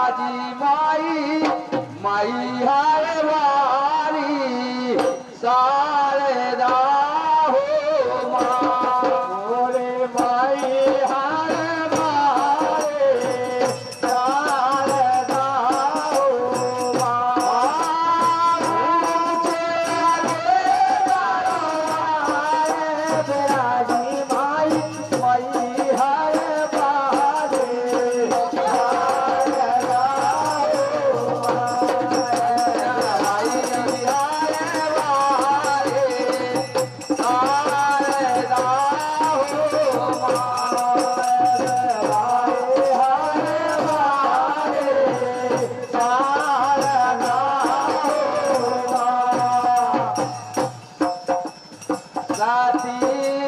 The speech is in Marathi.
माझी माई माई हा साथी